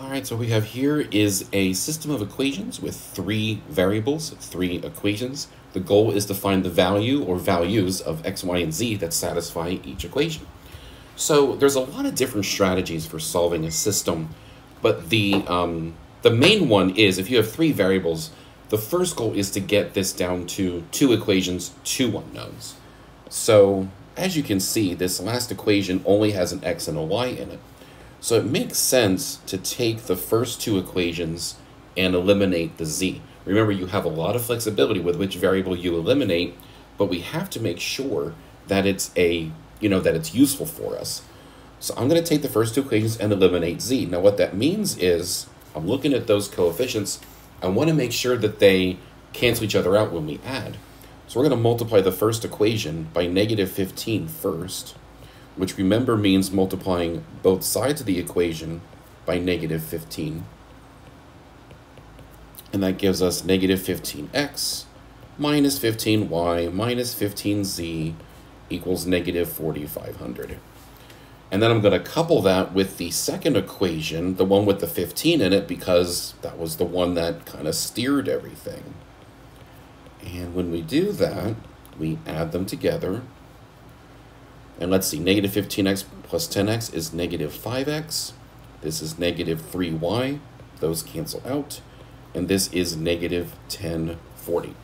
All right, so we have here is a system of equations with three variables, three equations. The goal is to find the value or values of x, y, and z that satisfy each equation. So there's a lot of different strategies for solving a system, but the, um, the main one is if you have three variables, the first goal is to get this down to two equations, two unknowns. So as you can see, this last equation only has an x and a y in it. So it makes sense to take the first two equations and eliminate the z. Remember, you have a lot of flexibility with which variable you eliminate, but we have to make sure that it's a, you know, that it's useful for us. So I'm going to take the first two equations and eliminate z. Now what that means is I'm looking at those coefficients. I want to make sure that they cancel each other out when we add. So we're going to multiply the first equation by negative 15 first which remember means multiplying both sides of the equation by negative 15. And that gives us negative 15x minus 15y minus 15z equals negative 4,500. And then I'm going to couple that with the second equation, the one with the 15 in it, because that was the one that kind of steered everything. And when we do that, we add them together, and let's see, negative 15x plus 10x is negative 5x. This is negative 3y. Those cancel out. And this is negative 1040.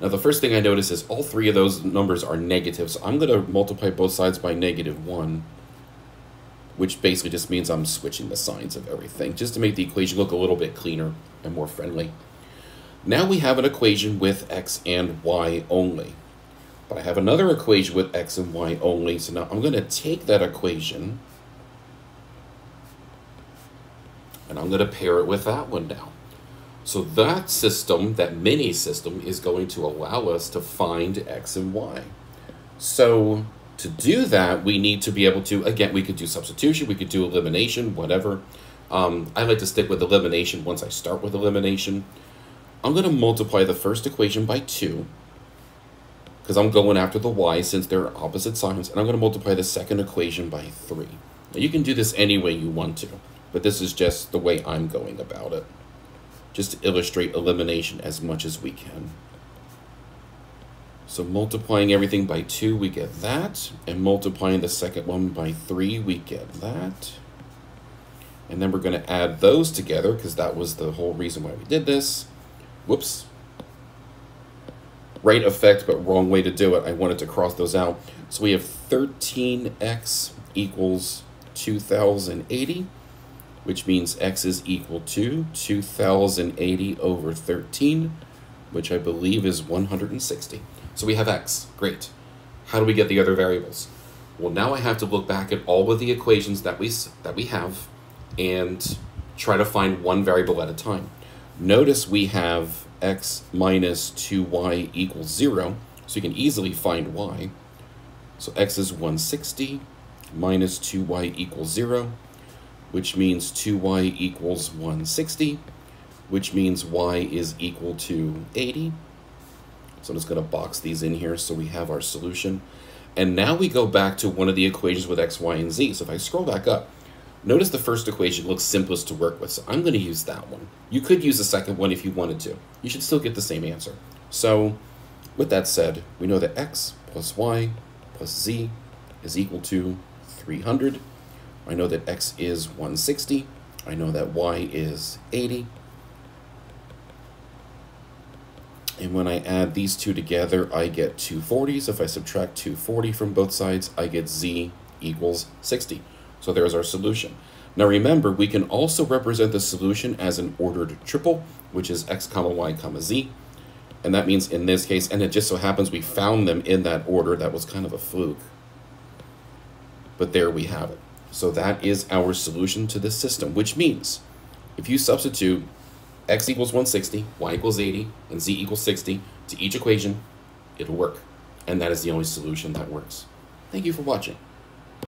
Now the first thing I notice is all three of those numbers are negative, so I'm going to multiply both sides by negative 1, which basically just means I'm switching the signs of everything, just to make the equation look a little bit cleaner and more friendly. Now we have an equation with x and y only. But I have another equation with x and y only. So now I'm going to take that equation and I'm going to pair it with that one now. So that system, that mini system, is going to allow us to find x and y. So to do that, we need to be able to, again, we could do substitution, we could do elimination, whatever. Um, I like to stick with elimination once I start with elimination. I'm going to multiply the first equation by 2 because I'm going after the y since they're opposite signs, and I'm going to multiply the second equation by 3. Now, you can do this any way you want to, but this is just the way I'm going about it, just to illustrate elimination as much as we can. So multiplying everything by 2, we get that, and multiplying the second one by 3, we get that. And then we're going to add those together, because that was the whole reason why we did this. Whoops, right effect, but wrong way to do it. I wanted to cross those out. So we have 13x equals 2080, which means x is equal to 2080 over 13, which I believe is 160. So we have x. Great. How do we get the other variables? Well, now I have to look back at all of the equations that we, that we have and try to find one variable at a time. Notice we have x minus 2y equals 0, so you can easily find y. So x is 160 minus 2y equals 0, which means 2y equals 160, which means y is equal to 80. So I'm just going to box these in here so we have our solution. And now we go back to one of the equations with x, y, and z. So if I scroll back up, Notice the first equation looks simplest to work with, so I'm going to use that one. You could use the second one if you wanted to. You should still get the same answer. So, with that said, we know that x plus y plus z is equal to 300. I know that x is 160. I know that y is 80. And when I add these two together, I get 240. So if I subtract 240 from both sides, I get z equals 60. So there's our solution. Now remember, we can also represent the solution as an ordered triple, which is x comma y comma z. And that means in this case, and it just so happens we found them in that order, that was kind of a fluke. But there we have it. So that is our solution to this system, which means if you substitute x equals 160, y equals 80, and z equals 60 to each equation, it'll work. And that is the only solution that works. Thank you for watching.